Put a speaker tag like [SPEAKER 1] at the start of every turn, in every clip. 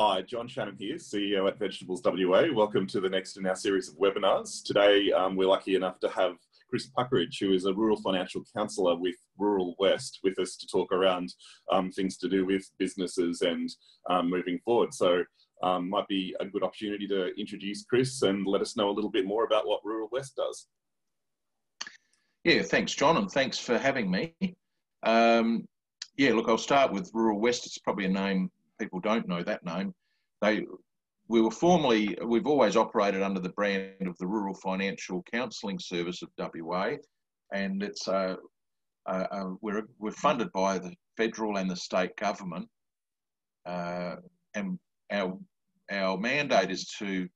[SPEAKER 1] Hi, John Shannon here, CEO at Vegetables WA. Welcome to the next in our series of webinars. Today, um, we're lucky enough to have Chris Puckridge, who is a rural financial counsellor with Rural West, with us to talk around um, things to do with businesses and um, moving forward. So, um, might be a good opportunity to introduce Chris and let us know a little bit more about what Rural West does.
[SPEAKER 2] Yeah, thanks, John, and thanks for having me. Um, yeah, look, I'll start with Rural West. It's probably a name people don't know that name. They we were formerly, we've always operated under the brand of the Rural Financial Counselling Service of WA, and it's uh, uh, uh, we're we're funded by the federal and the state government, uh, and our our mandate is to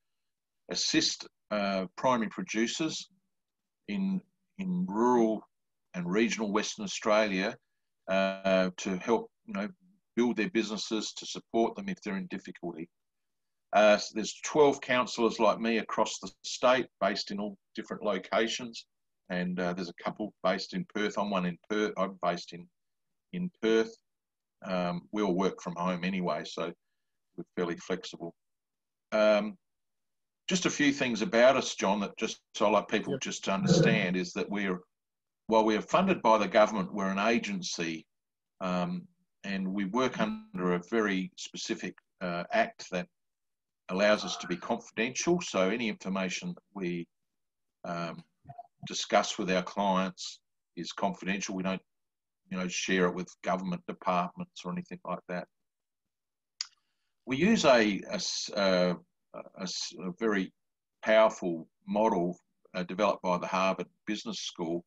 [SPEAKER 2] assist uh, primary producers in in rural and regional Western Australia uh, to help you know build their businesses to support them if they're in difficulty. Uh, so there's 12 counsellors like me across the state, based in all different locations, and uh, there's a couple based in Perth. I'm one in Perth. I'm based in in Perth. Um, we all work from home anyway, so we're fairly flexible. Um, just a few things about us, John, that just so I like people just to understand is that we're while we are funded by the government, we're an agency, um, and we work under a very specific uh, act that allows us to be confidential. So any information that we um, discuss with our clients is confidential. We don't, you know, share it with government departments or anything like that. We use a, a, a, a very powerful model uh, developed by the Harvard Business School,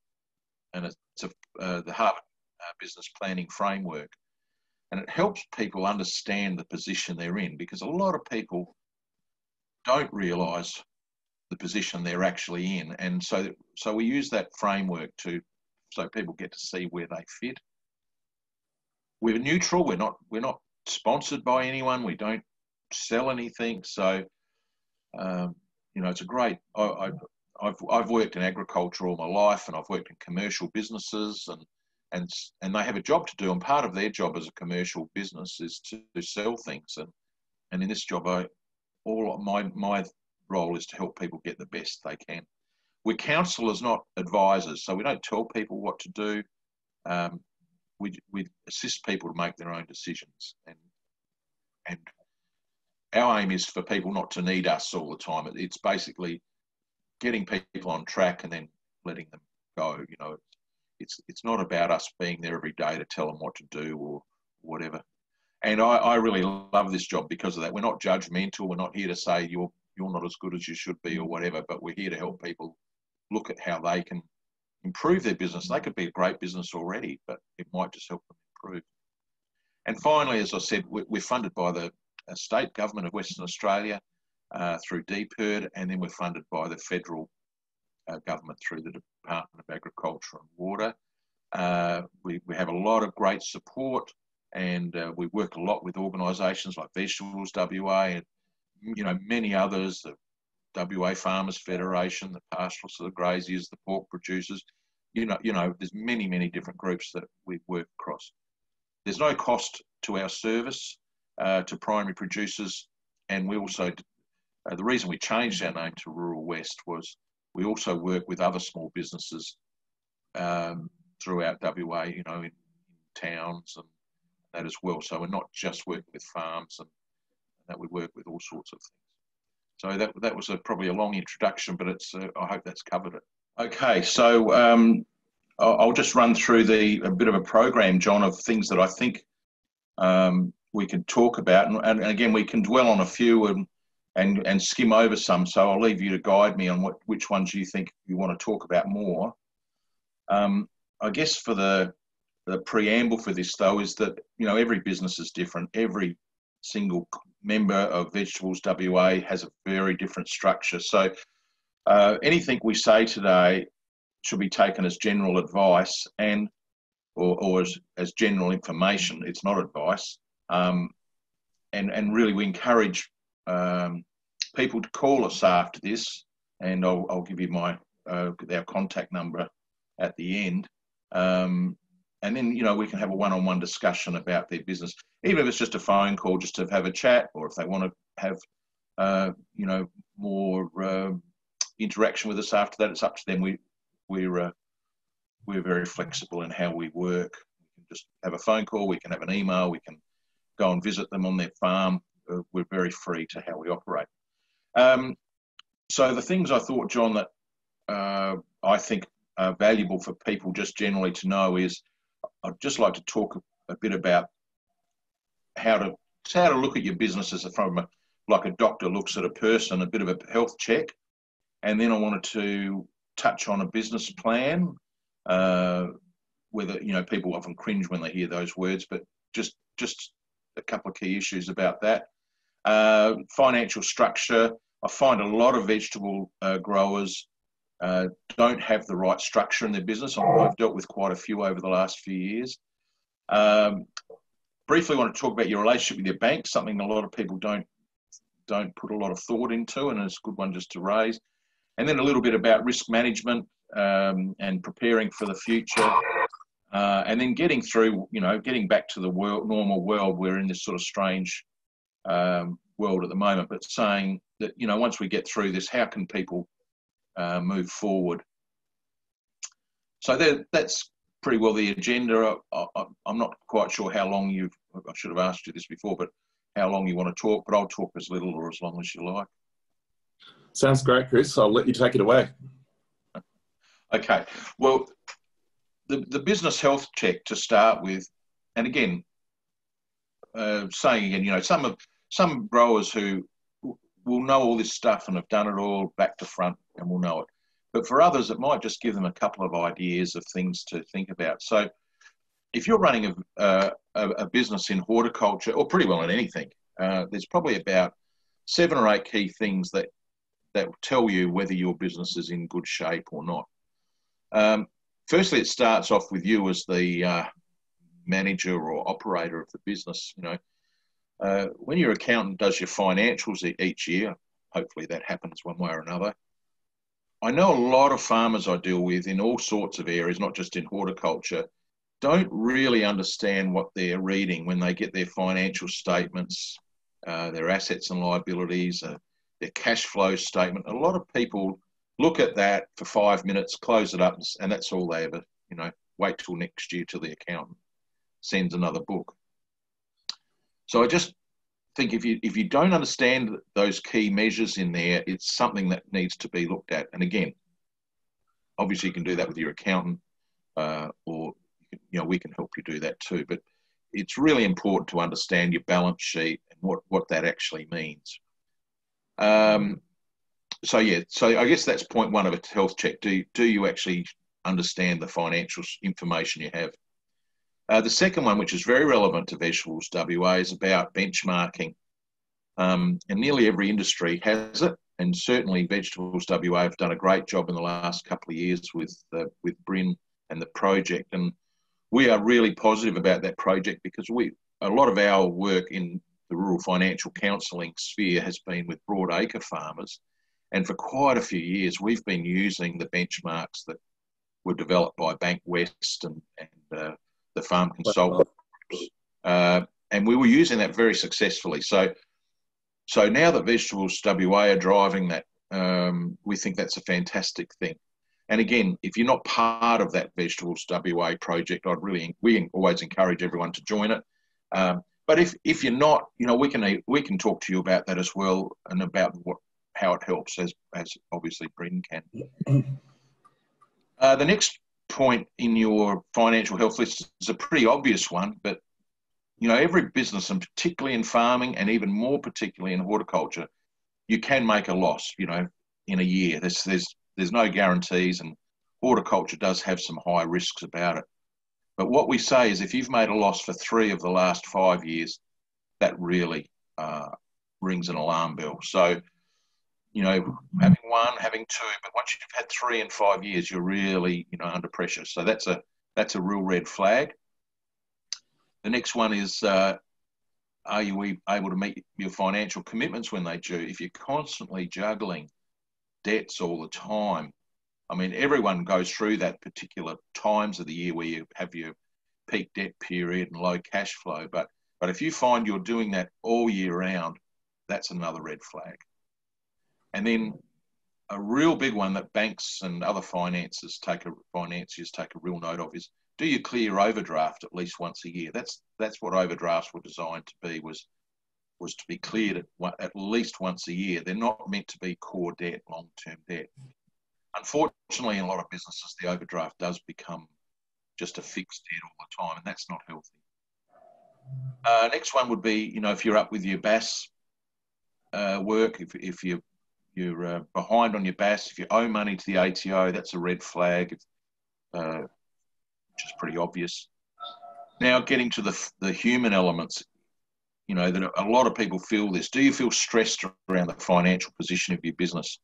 [SPEAKER 2] and it's uh, the Harvard uh, Business Planning Framework. And it helps people understand the position they're in because a lot of people don't realise the position they're actually in, and so so we use that framework to so people get to see where they fit. We're neutral. We're not we're not sponsored by anyone. We don't sell anything. So um, you know, it's a great. I, I, I've I've worked in agriculture all my life, and I've worked in commercial businesses, and and and they have a job to do. And part of their job as a commercial business is to, sell things. And and in this job, I all my my role is to help people get the best they can. We're counsellors, not advisors, so we don't tell people what to do. Um, we we assist people to make their own decisions, and and our aim is for people not to need us all the time. It's basically getting people on track and then letting them go. You know, it's it's not about us being there every day to tell them what to do or whatever and I, I really love this job because of that. We're not judgmental. We're not here to say you're you're not as good as you should be or whatever, but we're here to help people look at how they can improve their business. They could be a great business already, but it might just help them improve. And finally, as I said, we're funded by the uh, state government of Western Australia uh, through DPIRD, and then we're funded by the federal uh, government through the Department of Agriculture and Water. Uh, we, we have a lot of great support and uh, we work a lot with organisations like Vegetables WA and you know many others, the WA Farmers Federation, the pastoralists, the graziers, the pork producers. You know, you know, there's many many different groups that we work across. There's no cost to our service uh, to primary producers, and we also uh, the reason we changed our name to Rural West was we also work with other small businesses um, throughout WA. You know, in, in towns and that as well. So we're not just working with farms and that we work with all sorts of things. So that, that was a, probably a long introduction, but it's uh, I hope that's covered it. Okay, so um, I'll, I'll, just run through the a bit of a program, John, of things that I think um, we can talk about, and, and, again we can dwell on a few and, and and skim over some. So I'll leave you to guide me on what which ones you think you want to talk about more. Um, I guess for the the preamble for this though is that you know every business is different every single member of vegetables wa has a very different structure so uh, anything we say today should be taken as general advice and or, or as, as general information it's not advice um, and and really we encourage um, people to call us after this and i'll, I'll give you my uh, our contact number at the end um, and then you know we can have a one-on-one discussion about their business, even if it's just a phone call, just to have a chat, or if they want to have uh, you know more uh, interaction with us after that, it's up to them. We we're uh, we're very flexible in how we work. We can just have a phone call, we can have an email, we can go and visit them on their farm. Uh, we're very free to how we operate. Um, so the things I thought, John, that uh, I think are valuable for people just generally to know is I'd just like to talk a bit about how to how to look at your business as a, from a, like a doctor looks at a person, a bit of a health check, and then I wanted to touch on a business plan. Uh, whether you know people often cringe when they hear those words, but just just a couple of key issues about that. Uh, financial structure. I find a lot of vegetable uh, growers uh, don't have the right structure in their business. I've dealt with quite a few over the last few years. Um, briefly, want to talk about your relationship with your bank, something a lot of people don't don't put a lot of thought into, and it's a good one just to raise. And then a little bit about risk management um, and preparing for the future. Uh, and then getting through, you know, getting back to the world, normal world. We're in this sort of strange um, world at the moment, but saying that, you know, once we get through this, how can people uh, move forward. So that, that's pretty well the agenda. I, am not quite sure how long you've, I should have asked you this before, but how long you want to talk, but I'll talk as little or as long as you like.
[SPEAKER 1] Sounds great, Chris. I'll let you take it away.
[SPEAKER 2] Okay. Well, the, the business health check to start with, and again, uh, saying again, you know, some of some growers who will know all this stuff and have done it all back to front and will know it. But for others, it might just give them a couple of ideas of things to think about. So if you're running a, a, a business in horticulture, or pretty well in anything, uh, there's probably about seven or eight key things that, that tell you whether your business is in good shape or not. Um, firstly, it starts off with you as the uh, manager or operator of the business. You know, uh, when your accountant does your financials each year, hopefully that happens one way or another. I know a lot of farmers I deal with in all sorts of areas, not just in horticulture, don't really understand what they're reading when they get their financial statements, uh, their assets and liabilities, uh, their cash flow statement. A lot of people look at that for five minutes, close it up, and that's all they ever, you know, wait till next year till the accountant sends another book. So I just think if you if you don't understand those key measures in there, it's something that needs to be looked at. And again, obviously you can do that with your accountant, uh, or you know we can help you do that too. But it's really important to understand your balance sheet and what what that actually means. Um, so yeah, so I guess that's point one of a health check. Do do you actually understand the financial information you have? Uh, the second one, which is very relevant to vegetables WA, is about benchmarking. Um, and nearly every industry has it, and certainly vegetables WA have done a great job in the last couple of years with the, with Brin and the project. And we are really positive about that project because we a lot of our work in the rural financial counselling sphere has been with broadacre farmers. And for quite a few years, we've been using the benchmarks that were developed by Bankwest and, and uh, the farm consultant. Uh, and we were using that very successfully. So, so now that Vegetables WA are driving that, um, we think that's a fantastic thing. And again, if you're not part of that Vegetables WA project, I'd really we always encourage everyone to join it. Um, but if, if you're not, you know, we can we can talk to you about that as well and about what how it helps as as obviously Brin can. Uh, the next point in your financial health list is a pretty obvious one, but you know, every business, and particularly in farming, and even more particularly in horticulture, you can make a loss. You know, in a year, there's there's there's no guarantees, and horticulture does have some high risks about it. But what we say is, if you've made a loss for three of the last five years, that really uh, rings an alarm bell. So you know, having one, having two, but once you've had three in five years, you're really, you know, under pressure. So that's a that's a real red flag. The next one is, uh, are you able to meet your financial commitments when they due? If you're constantly juggling debts all the time, I mean, everyone goes through that particular times of the year where you have your peak debt period and low cash flow. But but if you find you're doing that all year round, that's another red flag. And then a real big one that banks and other finances take a financiers take a real note of is do you clear overdraft at least once a year? That's that's what overdrafts were designed to be was was to be cleared at, at least once a year. They're not meant to be core debt, long term debt. Unfortunately, in a lot of businesses, the overdraft does become just a fixed debt all the time, and that's not healthy. Uh, next one would be, you know, if you're up with your BAS uh, work, if, if you're, you're uh, behind on your BAS, if you owe money to the ATO, that's a red flag, uh, which is pretty obvious. Now, getting to the, the human elements, you know, that a lot of people feel this. Do you feel stressed around the financial position of your business?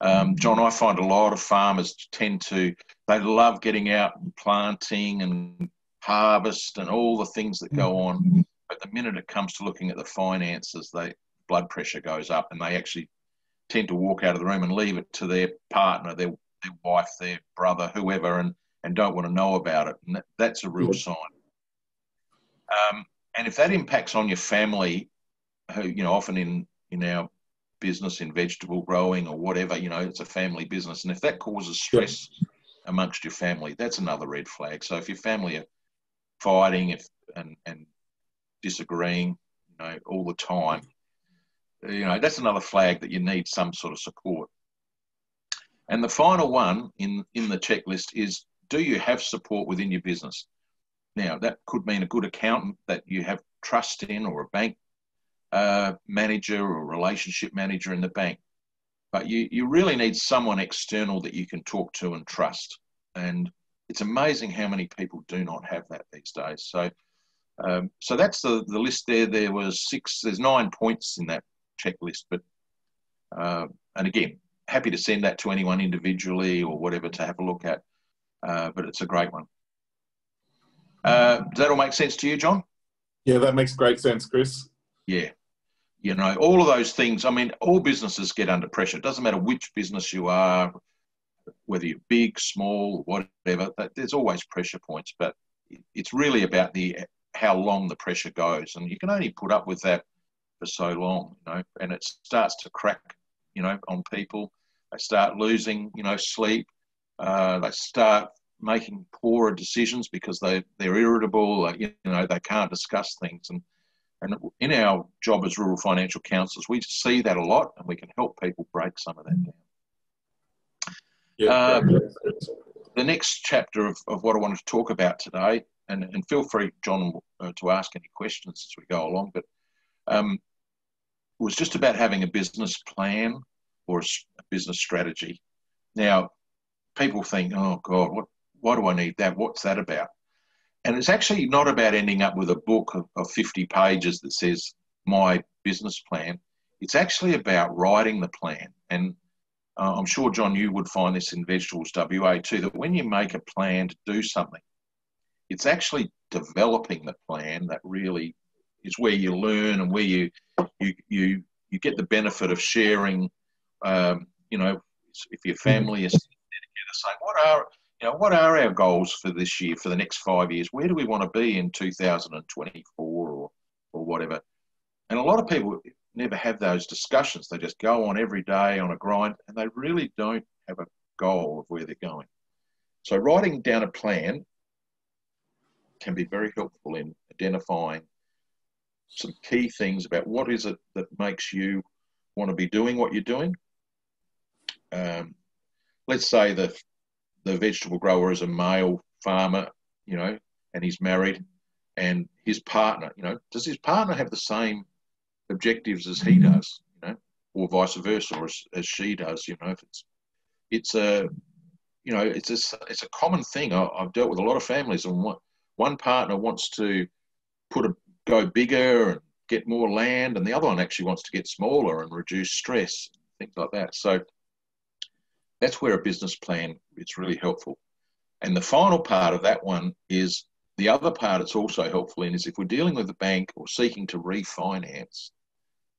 [SPEAKER 2] Um, John, I find a lot of farmers tend to, they love getting out and planting and harvest and all the things that go on. But the minute it comes to looking at the finances, they blood pressure goes up and they actually tend to walk out of the room and leave it to their partner, their, their wife, their brother, whoever, and, and don't want to know about it. And that, that's a real sign. Um, and if that impacts on your family, who, you know, often in, in our business in vegetable growing or whatever, you know, it's a family business. And if that causes stress amongst your family, that's another red flag. So if your family are fighting if, and, and disagreeing, you know, all the time, you know, that's another flag that you need some sort of support. And the final one in, in the checklist is do you have support within your business? Now, that could mean a good accountant that you have trust in or a bank uh, manager or relationship manager in the bank. But you, you really need someone external that you can talk to and trust. And it's amazing how many people do not have that these days. So, um, so that's the, the list there. There was six, there's nine points in that checklist. But, uh, and again, happy to send that to anyone individually or whatever to have a look at. Uh, but it's a great one. Uh, does that all make sense to you, John?
[SPEAKER 1] Yeah, that makes great sense, Chris.
[SPEAKER 2] Yeah you know, all of those things. I mean, all businesses get under pressure. It doesn't matter which business you are, whether you're big, small, whatever. There's always pressure points, but it's really about the how long the pressure goes, and you can only put up with that for so long, you know. And it starts to crack, you know, on people. They start losing, you know, sleep. Uh, they start making poorer decisions because they they're irritable. You know, they can't discuss things and and in our job as rural financial counsellors, we see that a lot and we can help people break some of that down. Yeah, um, the next chapter of, of what I wanted to talk about today, and, and feel free, John, uh, to ask any questions as we go along, but um, was just about having a business plan or a, business strategy. Now, people think, oh God, what, why do I need that? What's that about? And it's actually not about ending up with a book of, of 50 pages that says my business plan. It's actually about writing the plan. And uh, I'm sure, John, you would find this in Vegetables WA too, that when you make a plan to do something, it's actually developing the plan that really is where you learn and where you you you you get the benefit of sharing. Um, you know, if your family is together, saying, "What are you know, what are our goals for this year, for the next five years? Where do we want to be in 2024 or, or whatever? And a lot of people never have those discussions. They just go on every day on a grind and they really don't have a goal of where they're going. So, writing down a plan can be very helpful in identifying some key things about what is it that makes you want to be doing what you're doing. Um, let's say the the vegetable grower is a male farmer, you know, and he's married, and his partner, you know, does his partner have the same objectives as he does, you know, or vice versa, or as, as she does, you know, if it's it's a you know it's a, it's a common thing. I, have dealt with a lot of families, and one one partner wants to put a go bigger and get more land, and the other one actually wants to get smaller and reduce stress, things like that. So that's where a business plan is really helpful. And the final part of that one is the other part it's also helpful in is if we're dealing with a bank or seeking to refinance,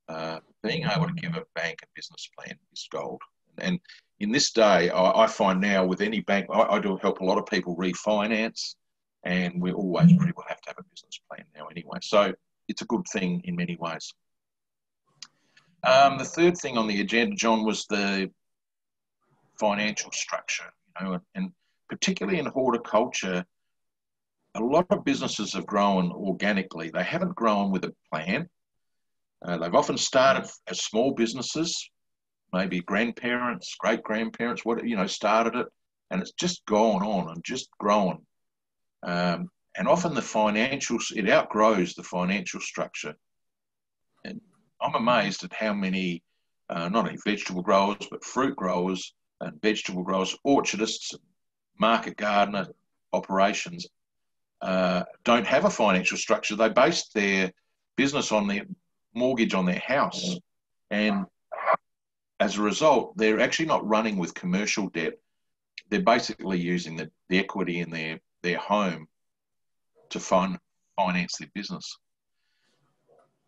[SPEAKER 2] uh, being able to give a bank a business plan is gold. And in this day, I, I find now with any bank, I, I, do help a lot of people refinance. And we always pretty well have to have a business plan now anyway. So it's a good thing in many ways. Um, the third thing on the agenda, John, was the financial structure. You know, and particularly in horticulture, a lot of businesses have grown organically. They haven't grown with a plan. Uh, they've often started as small businesses, maybe grandparents, great grandparents, what you know, started it, and it's just gone on and just grown. Um, and often the financials it outgrows the financial structure. And I'm amazed at how many, uh, not only vegetable growers, but fruit growers and vegetable growers, orchardists, market gardener operations uh, don't have a financial structure. They base their business on their mortgage on their house. And as a result, they're actually not running with commercial debt. They're basically using the, the equity in their, their home to fund, finance their business.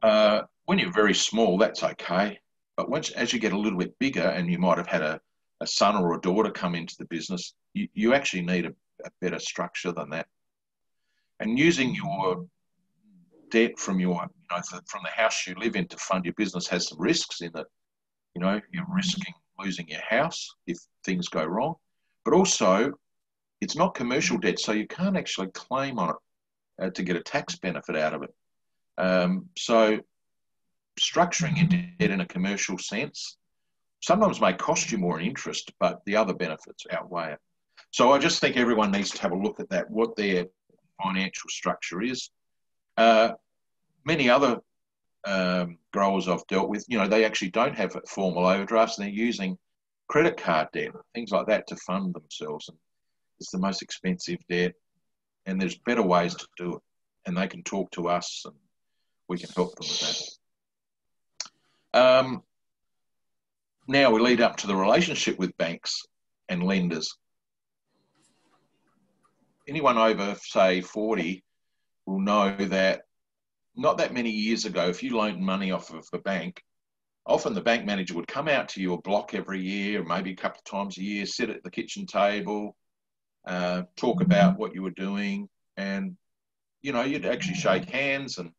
[SPEAKER 2] Uh, when you're very small, that's okay. But once, as you get a little bit bigger and you might have had a, a son or a daughter come into the business, you, you actually need a, a better structure than that. And using your debt from your, you know, from the house you live in to fund your business has some risks in it. You know, you're risking losing your house if things go wrong, but also it's not commercial debt, so you can't actually claim on it uh, to get a tax benefit out of it. Um, so structuring your debt in a commercial sense sometimes may cost you more in interest, but the other benefits outweigh it. So I just think everyone needs to have a look at that, what their financial structure is. Uh, many other um, growers I've dealt with, you know, they actually don't have formal overdrafts and they're using credit card debt, things like that to fund themselves. And it's the most expensive debt and there's better ways to do it. And they can talk to us and we can help them with that. Um, now we lead up to the relationship with banks and lenders. Anyone over, say, 40 will know that not that many years ago, if you loaned money off of a bank, often the bank manager would come out to your block every year, maybe a couple of times a year, sit at the kitchen table, uh, talk mm-hmm. about what you were doing, and you know you'd actually shake hands and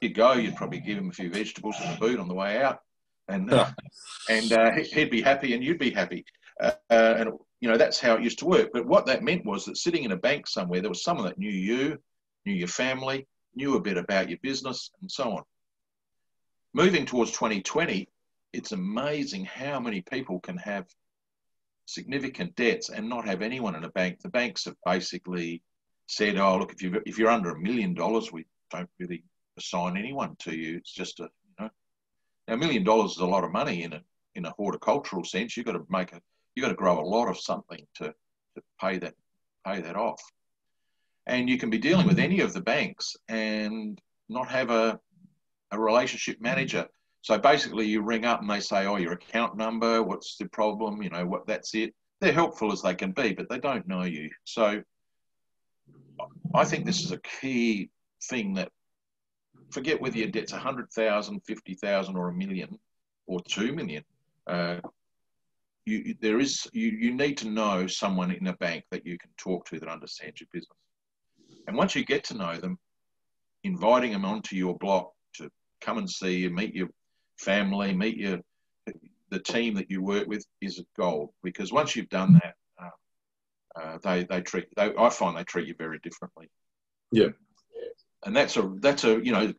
[SPEAKER 2] he'd go. You'd probably give him a few vegetables and a boot on the way out, and uh, and uh, he'd be happy and you'd be happy. Uh, uh, and you know that's how it used to work. But what that meant was that sitting in a bank somewhere, there was someone that knew you, knew your family, knew a bit about your business, and so on. Moving towards 2020, it's amazing how many people can have significant debts and not have anyone in a bank. The banks have basically said, "Oh, look, if you if you're under a million dollars, we don't really assign anyone to you. It's just a you know, now a million dollars is a lot of money in a in a horticultural sense. You've got to make a you've got to grow a lot of something to to pay that pay that off. And you can be dealing with hmm. any of the banks and not have a a relationship manager. So basically, you ring up and they say, "Oh, your account number. What's the problem? You know what? That's it." They're helpful as they can be, but they don't know you. So I think this is a key thing that forget whether your debt's 100,000, 50,000 or a million or 2 million. Uh, you, there is, you, you need to know someone in a bank that you can talk to that understands your business. And once you get to know them, inviting them onto your block to come and see you, meet your family, meet your the team that you work with is a goal because once you've done that, uh, they they treat they, I find they treat you very differently.
[SPEAKER 1] Yeah,
[SPEAKER 2] and that's a that's a you know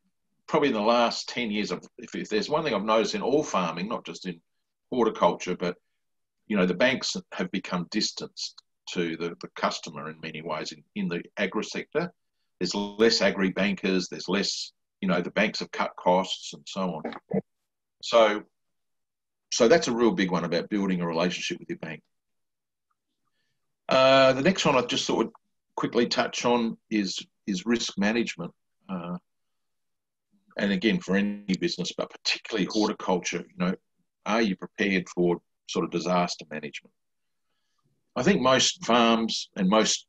[SPEAKER 2] probably in the last ten years of if, if there's one thing I've noticed in all farming, not just in horticulture, but you know the banks have become distanced to the, the customer in many ways in, in the agri sector. There's less agri bankers. There's less you know the banks have cut costs and so on. So so that's a real big one about building a relationship with your bank. Uh, the next one I just thought would quickly touch on is is risk management. Uh, and again, for any business, but particularly horticulture, you know, are you prepared for sort of disaster management? I think most farms and most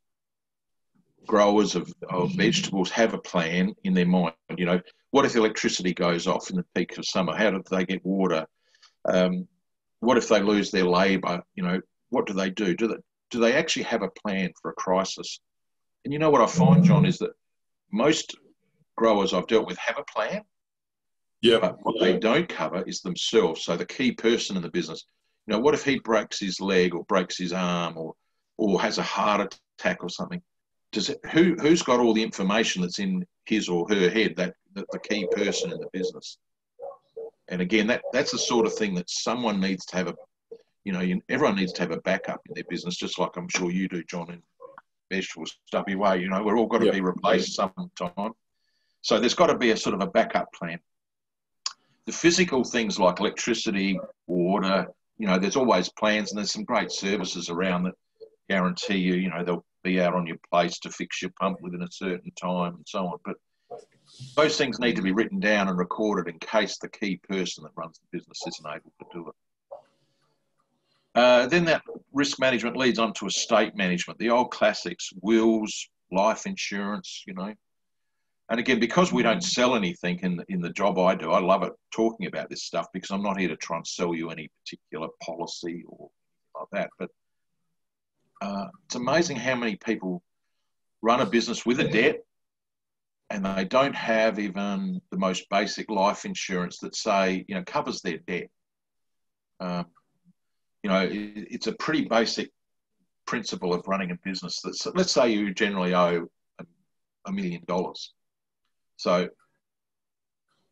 [SPEAKER 2] growers of, of vegetables have a plan in their mind. You know, what if electricity goes off in the peak of summer? How do they get water? Um, what if they lose their labour? You know, what do they do? Do they do they actually have a plan for a crisis? And you know what I find, John, is that most growers I've dealt with have a plan.
[SPEAKER 1] Yeah.
[SPEAKER 2] But what they don't cover is themselves. So the key person in the business, you know, what if he breaks his leg or breaks his arm or or has a heart attack or something? Does it, who who's got all the information that's in his or her head that, that the key person in the business? And again, that that's the sort of thing that someone needs to have a, you know, everyone needs to have a backup in their business, just like I'm sure you do, John, in vegetables WA. You know, we're all got to yep. be replaced sometime. So there's got to be a sort of a backup plan. The physical things like electricity, water, you know, there's always plans, and there's some great services around that guarantee you, you know, they'll be out on your place to fix your pump within a certain time and so on. But those things need to be written down and recorded in case the key person that runs the business isn't able to do it. Uh, then that risk management leads on to estate management, the old classics, wills, life insurance, you know. And again, because we don't sell anything in the, in the job I do, I love it talking about this stuff because I'm not here to try and sell you any particular policy or like that. But uh, it's amazing how many people run a business with a debt and they don't have even the most basic life insurance that say you know covers their debt. Um, you know, it, it's a pretty basic principle of running a business. that let's say you generally owe a, a million dollars. So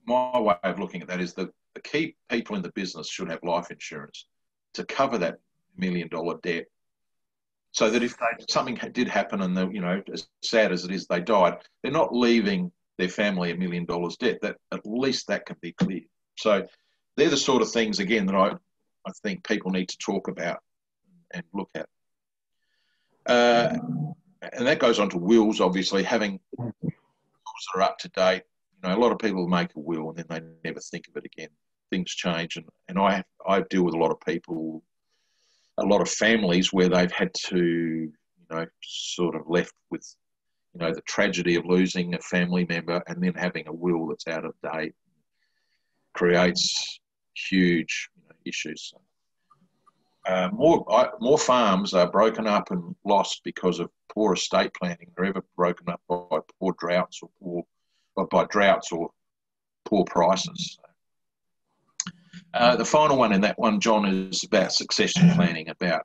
[SPEAKER 2] my way of looking at that is that the key people in the business should have life insurance to cover that million dollar debt so that if they, something did happen and they, you know, as sad as it is, they died, they're not leaving their family a million dollars debt. That at least that can be clear. So they're the sort of things again that I, I think people need to talk about and look at. Uh, and that goes on to wills, obviously, having wills that are up to date. You know, a lot of people make a will and then they never think of it again. Things change, and, and I have I deal with a lot of people a lot of families where they've had to, you know, sort of left with, you know, the tragedy of losing a family member and then having a will that's out of date creates huge you know, issues. Uh, more more farms are broken up and lost because of poor estate planning. They're ever broken up by poor droughts or poor, or by droughts or poor prices. Uh, the final one in that one, John, is about succession planning, about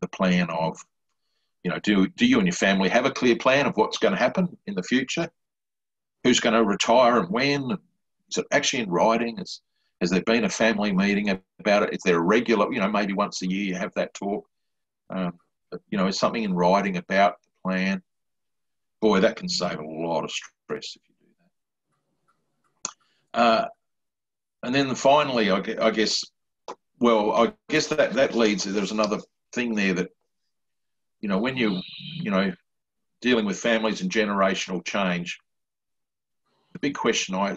[SPEAKER 2] the plan of, you know, do, do you and your family have a clear plan of what's going to happen in the future? Who's going to retire and when? Is it actually in writing? Is, has there been a family meeting about it? Is there a regular, you know, maybe once a year you have that talk? Um, but, you know, is something in writing about the plan? Boy, that can save a lot of stress if you do that. Uh, and then finally, I guess, well, I guess that that leads. There's another thing there that, you know, when you, you know, dealing with families and generational change, the big question I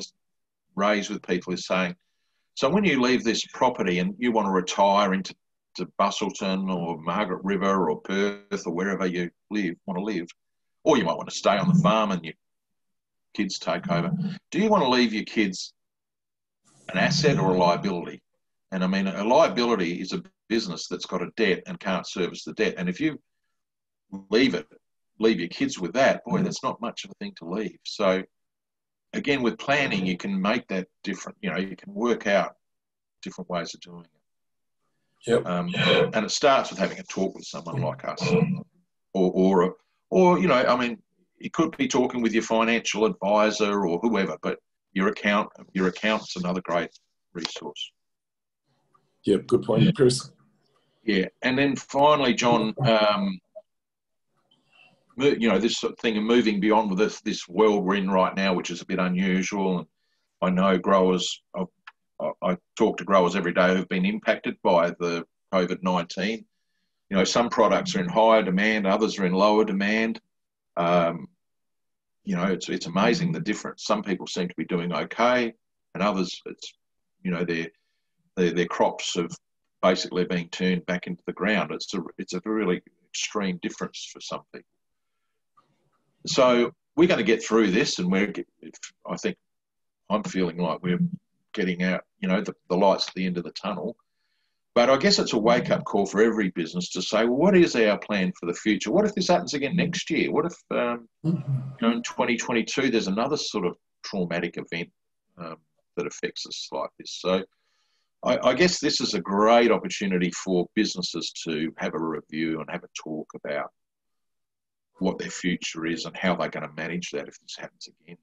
[SPEAKER 2] raise with people is saying, so when you leave this property and you want to retire into to Busselton or Margaret River or Perth or wherever you live, want to live, or you might want to stay on the farm and your kids take over. Do you want to leave your kids an asset or a liability. And I mean, a liability is a business that's got a debt and can't service the debt. And if you leave it, leave your kids with that, boy, that's not much of a thing to leave. So, again, with planning, you can make that different. You know, you can work out different ways of doing it.
[SPEAKER 1] Yep.
[SPEAKER 2] Um, and it starts with having a talk with someone like us, or or or you know, I mean, you could be talking with your financial advisor or whoever, but your account your account's another great resource.
[SPEAKER 1] Yeah, good point, Chris.
[SPEAKER 2] Yeah, and then finally, John, um, you know, this sort of thing of moving beyond with this this world we're in right now, which is a bit unusual. And I know growers, I, I talk to growers every day who've been impacted by the COVID nineteen. You know, some products are in higher demand, others are in lower demand. Um, you know, it's it's amazing the difference. Some people seem to be doing okay, and others, it's you know, their their, their crops have basically being turned back into the ground. It's a it's a really extreme difference for some people. So we're going to get through this, and we're. I think I'm feeling like we're getting out. You know, the, the lights at the end of the tunnel. But I guess it's a wake up call for every business to say, well, what is our plan for the future? What if this happens again next year? What if, um, you know, in 2022 there's another sort of traumatic event um, that affects us like this? So I, I, guess this is a great opportunity for businesses to have a review and have a talk about what their future is and how they're going to manage that if this happens again.